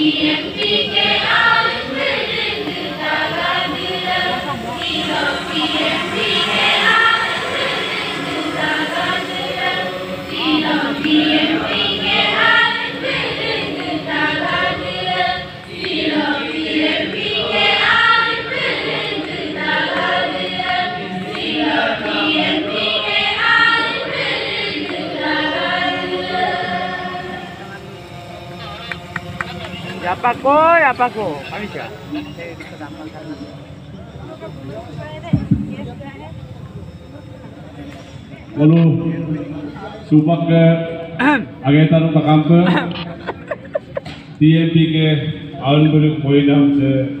Yeah. Apa koi? Apa ko kami siya Lalu supak ke agetan pakampe TMP ke awal bulu poin ham se